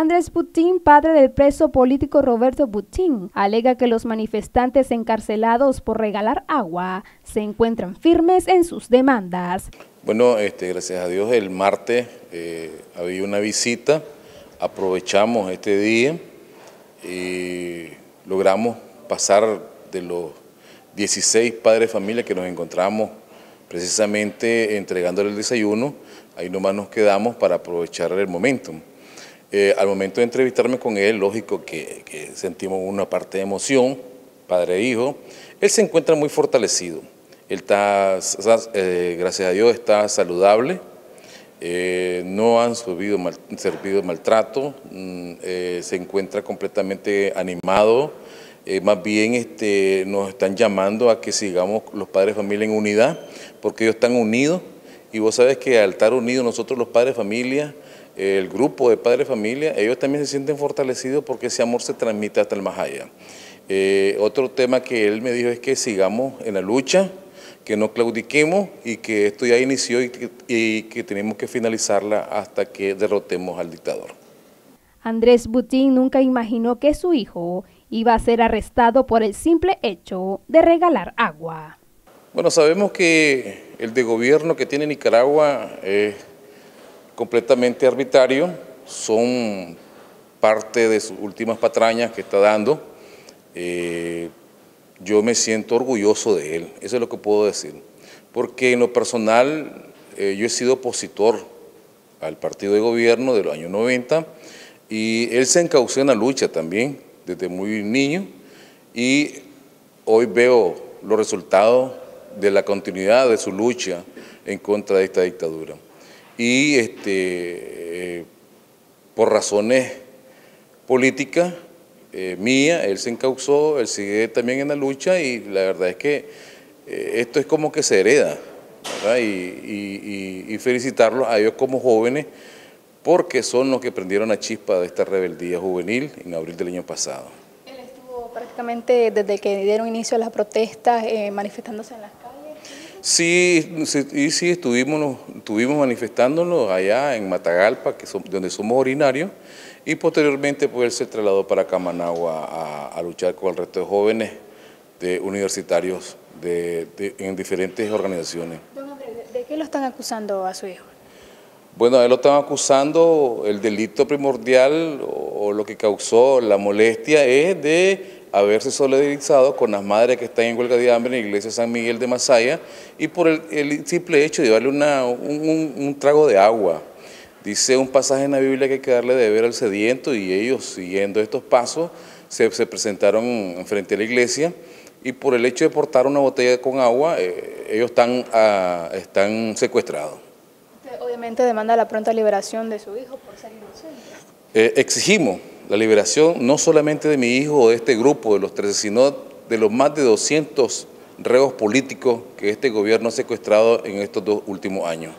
Andrés Putin, padre del preso político Roberto Putin, alega que los manifestantes encarcelados por regalar agua se encuentran firmes en sus demandas. Bueno, este, gracias a Dios el martes eh, había una visita, aprovechamos este día y logramos pasar de los 16 padres de familia que nos encontramos precisamente entregándole el desayuno, ahí nomás nos quedamos para aprovechar el momento. Eh, al momento de entrevistarme con él, lógico que, sentimos una parte de emoción, padre e hijo. Él se encuentra muy fortalecido. Él está, eh, gracias a Dios, está saludable. Eh, no han mal, servido maltrato, mm, se encuentra completamente animado. más bien este, nos están llamando a que sigamos los padres de familia en unidad, porque ellos están unidos. Y vos sabes que al estar unidos nosotros los padres de familia, el grupo de padres de familia, ellos también se sienten fortalecidos porque ese amor se transmite hasta el más allá. Eh, otro tema que él me dijo es que sigamos en la lucha, que no claudiquemos y que esto ya inició y que, tenemos que finalizarla hasta que derrotemos al dictador. Andrés Butín nunca imaginó que su hijo iba a ser arrestado por el simple hecho de regalar agua. Bueno, sabemos que el de gobierno que tiene Nicaragua es completamente arbitrario, son parte de sus últimas patrañas que está dando. Eh, yo me siento orgulloso de él, eso es lo que puedo decir, porque en lo personal eh, yo he sido opositor al partido de gobierno de los años 90 y él se encaució en la lucha también desde muy niño y hoy veo los resultados de la continuidad de su lucha en contra de esta dictadura y este, eh, por razones políticas eh, mías, él se encausó, él sigue también en la lucha y la verdad es que eh, esto es como que se hereda, Y, felicitarlos a ellos como jóvenes porque son los que prendieron la chispa de esta rebeldía juvenil en abril del año pasado. Prácticamente desde que dieron inicio las protestas manifestándose en las. Sí, sí, sí estuvimos, estuvimos manifestándonos allá en Matagalpa, que donde somos originarios, y posteriormente pues, ser trasladado para Camanagua a, luchar con el resto de jóvenes de universitarios de, en diferentes organizaciones. ¿de qué lo están acusando a su hijo? Bueno, a él lo están acusando, el delito primordial o lo que causó la molestia es de haberse solidarizado con las madres que están en huelga de hambre en la iglesia San Miguel de Masaya y por el, simple hecho de darle un, trago de agua. Dice un pasaje en la Biblia que hay que darle de beber al sediento y ellos siguiendo estos pasos se, presentaron frente a la iglesia y por el hecho de portar una botella con agua eh, ellos están, ah, están secuestrados. obviamente demanda la pronta liberación de su hijo por ser inocente. Eh, exigimos la liberación no solamente de mi hijo o de este grupo de los 13, sino de los más de 200 reos políticos que este gobierno ha secuestrado en estos dos últimos años.